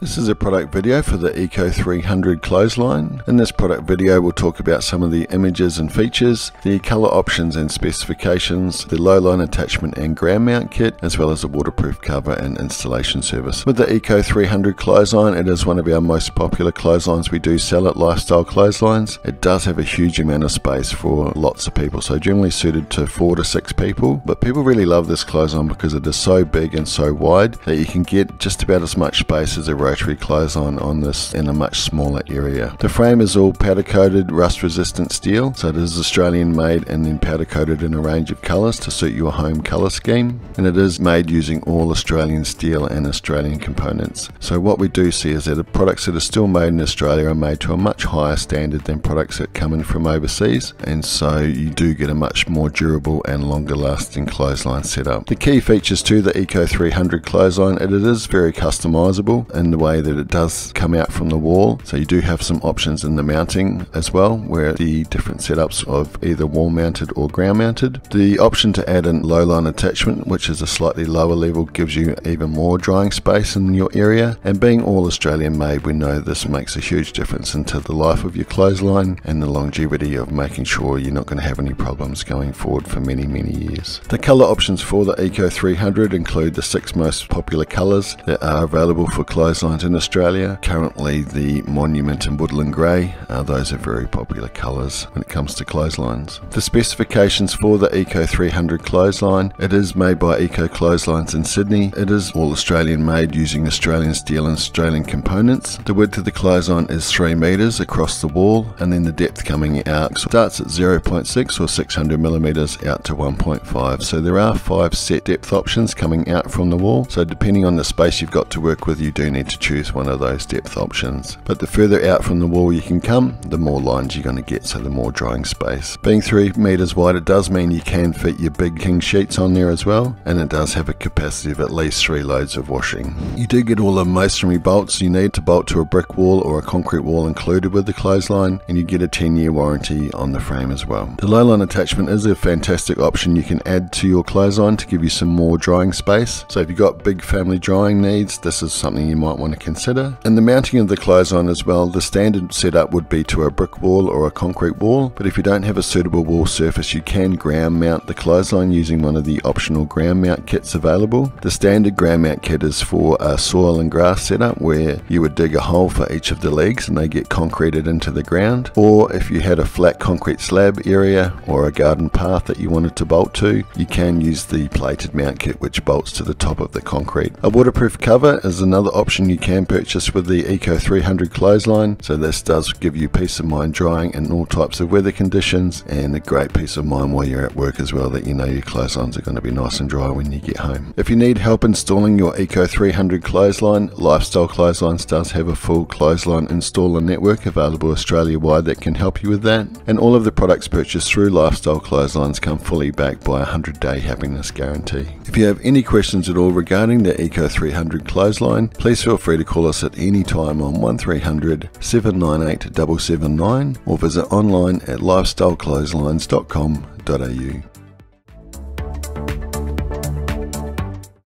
This is a product video for the Eco 300 clothesline. In this product video we'll talk about some of the images and features, the colour options and specifications, the low line attachment and ground mount kit, as well as a waterproof cover and installation service. With the Eco 300 clothesline, it is one of our most popular clotheslines we do sell at Lifestyle Clotheslines. It does have a huge amount of space for lots of people, so generally suited to four to six people, but people really love this clothesline because it is so big and so wide that you can get just about as much space as a rotary clothesline on this in a much smaller area. The frame is all powder coated rust resistant steel, so it is Australian made and then powder coated in a range of colours to suit your home colour scheme. And it is made using all Australian steel and Australian components. So what we do see is that the products that are still made in Australia are made to a much higher standard than products that come in from overseas. And so you do get a much more durable and longer lasting clothesline setup. The key features to the Eco 300 clothesline, it is very customizable in the the way that it does come out from the wall. So you do have some options in the mounting as well, where the different setups of either wall mounted or ground mounted. The option to add a low line attachment, which is a slightly lower level, gives you even more drying space in your area. And being all Australian made, we know this makes a huge difference into the life of your clothesline and the longevity of making sure you're not going to have any problems going forward for many, many years. The colour options for the Eco 300 include the six most popular colours that are available for clothesline in Australia. Currently the Monument and Woodland Grey, uh, those are very popular colours when it comes to clotheslines. The specifications for the Eco 300 clothesline, it is made by Eco Clotheslines in Sydney. It is all Australian made using Australian steel and Australian components. The width of the clothesline is 3 metres across the wall and then the depth coming out starts at 0.6 or 600 millimetres out to 1.5. So there are five set depth options coming out from the wall. So depending on the space you've got to work with you do need to choose one of those depth options. But the further out from the wall you can come, the more lines you're going to get, so the more drying space. Being 3 metres wide, it does mean you can fit your big king sheets on there as well, and it does have a capacity of at least 3 loads of washing. You do get all the masonry bolts you need to bolt to a brick wall or a concrete wall included with the clothesline, and you get a 10 year warranty on the frame as well. The low line attachment is a fantastic option you can add to your clothesline to give you some more drying space. So if you've got big family drying needs, this is something you might want want to consider. And the mounting of the clothesline as well, the standard setup would be to a brick wall or a concrete wall, but if you don't have a suitable wall surface, you can ground mount the clothesline using one of the optional ground mount kits available. The standard ground mount kit is for a soil and grass setup where you would dig a hole for each of the legs and they get concreted into the ground. Or if you had a flat concrete slab area or a garden path that you wanted to bolt to, you can use the plated mount kit which bolts to the top of the concrete. A waterproof cover is another option you can purchase with the Eco 300 clothesline. So this does give you peace of mind drying in all types of weather conditions and a great peace of mind while you're at work as well that you know your clotheslines are going to be nice and dry when you get home. If you need help installing your Eco 300 clothesline, Lifestyle Clotheslines does have a full clothesline installer network available Australia wide that can help you with that. And all of the products purchased through Lifestyle Clotheslines come fully backed by a 100 day happiness guarantee. If you have any questions at all regarding the Eco 300 clothesline, please feel free to call us at any time on 1300 798 779 or visit online at lifestyleclotheslines.com.au.